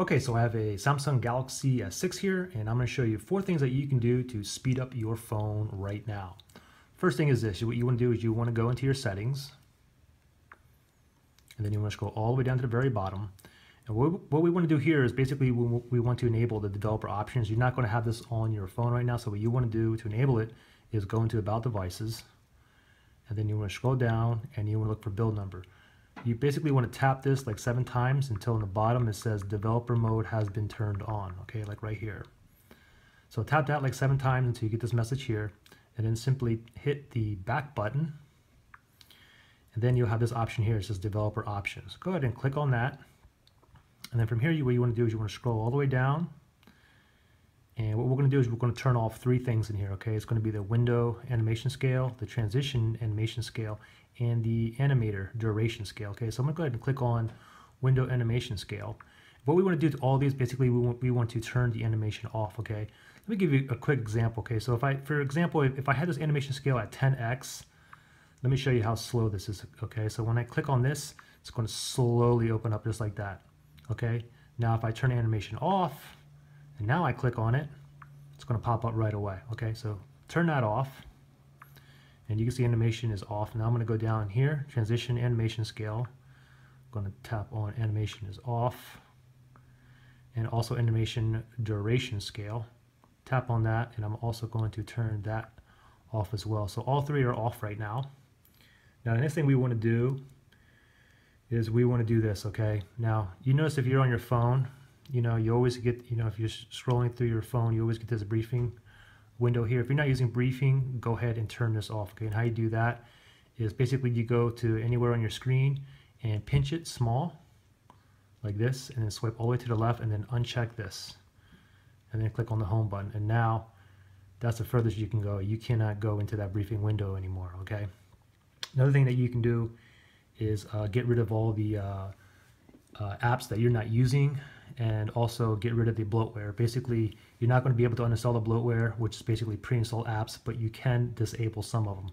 Okay, so I have a Samsung Galaxy S6 here, and I'm going to show you four things that you can do to speed up your phone right now. First thing is this, what you want to do is you want to go into your settings, and then you want to scroll all the way down to the very bottom. And what, we want to do here is basically we, we want to enable the developer options. You're not going to have this on your phone right now, so what you want to do to enable it is go into About Devices, and then you want to scroll down and you want to look for build number you basically want to tap this like seven times until in the bottom it says developer mode has been turned on okay like right here. So tap that like seven times until you get this message here and then simply hit the back button. And then you'll have this option here it says developer options. Go ahead and click on that. And then from here you, what you want to do is you want to scroll all the way down and what we're going to do is we're going to turn off three things in here, okay? It's going to be the window animation scale, the transition animation scale, and the animator duration scale, okay? So I'm going to go ahead and click on window animation scale. What we want to do to all these, basically, we want, we want to turn the animation off, okay? Let me give you a quick example, okay? So if I, for example, if, if I had this animation scale at 10x, let me show you how slow this is, okay? So when I click on this, it's going to slowly open up just like that, okay? Now if I turn animation off, and now I click on it, it's going to pop up right away. Okay, so turn that off. And you can see animation is off. Now I'm going to go down here, transition animation scale. I'm going to tap on animation is off. And also animation duration scale. Tap on that, and I'm also going to turn that off as well. So all three are off right now. Now the next thing we want to do is we want to do this, okay? Now, you notice if you're on your phone, you know, you always get, you know, if you're scrolling through your phone, you always get this briefing window here. If you're not using briefing, go ahead and turn this off. Okay, and how you do that is basically you go to anywhere on your screen and pinch it small like this and then swipe all the way to the left and then uncheck this and then click on the home button and now that's the furthest you can go you cannot go into that briefing window anymore okay another thing that you can do is uh, get rid of all the uh, uh, apps that you're not using and also get rid of the bloatware. Basically, you're not going to be able to uninstall the bloatware, which is basically pre-installed apps, but you can disable some of them.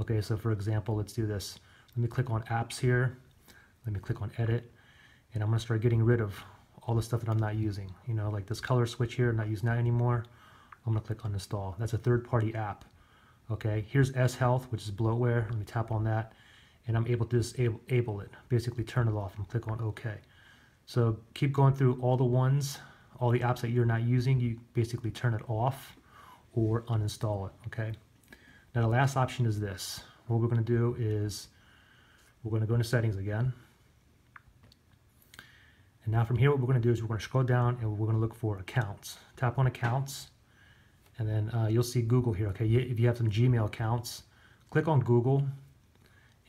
Okay, so for example, let's do this. Let me click on apps here. Let me click on edit, and I'm going to start getting rid of all the stuff that I'm not using. You know, like this color switch here, I'm not using that anymore. I'm going to click on install. That's a third-party app. Okay, here's S Health, which is bloatware. Let me tap on that, and I'm able to disable it, basically turn it off and click on OK. So keep going through all the ones, all the apps that you're not using, you basically turn it off or uninstall it, okay? Now the last option is this. What we're gonna do is we're gonna go into settings again. And now from here, what we're gonna do is we're gonna scroll down and we're gonna look for accounts. Tap on accounts, and then uh, you'll see Google here, okay? If you have some Gmail accounts, click on Google,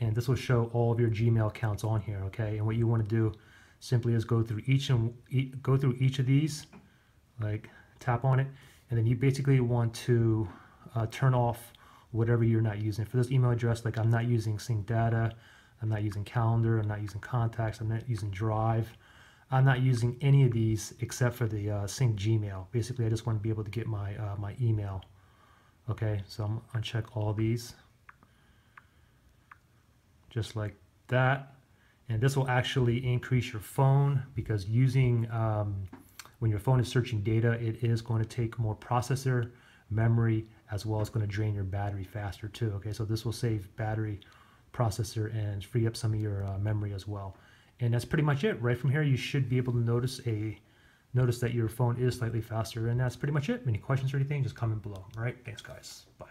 and this will show all of your Gmail accounts on here, okay? And what you wanna do simply is go through each and go through each of these, like tap on it, and then you basically want to uh, turn off whatever you're not using. For this email address, like I'm not using sync data, I'm not using calendar, I'm not using contacts, I'm not using drive. I'm not using any of these except for the uh, sync Gmail. Basically, I just want to be able to get my uh, my email. Okay, so I'm uncheck all these, just like that and this will actually increase your phone because using um, when your phone is searching data it is going to take more processor memory as well as going to drain your battery faster too okay? So this will save battery processor and free up some of your uh, memory as well. And that's pretty much it. Right from here you should be able to notice a notice that your phone is slightly faster and that's pretty much it. Any questions or anything just comment below. All right thanks guys. Bye